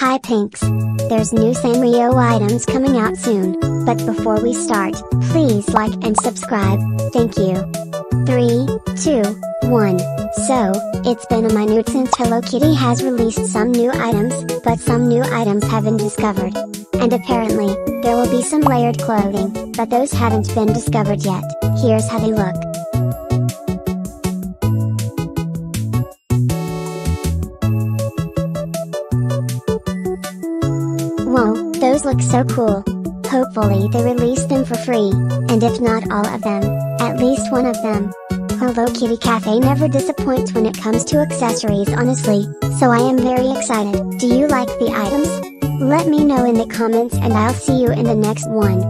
Hi Pinks! There's new Sanrio items coming out soon, but before we start, please like and subscribe, thank you. 3, 2, 1. So, it's been a minute since Hello Kitty has released some new items, but some new items have been discovered. And apparently, there will be some layered clothing, but those haven't been discovered yet. Here's how they look. Whoa, those look so cool. Hopefully they release them for free, and if not all of them, at least one of them. Hello Kitty Cafe never disappoints when it comes to accessories honestly, so I am very excited. Do you like the items? Let me know in the comments and I'll see you in the next one.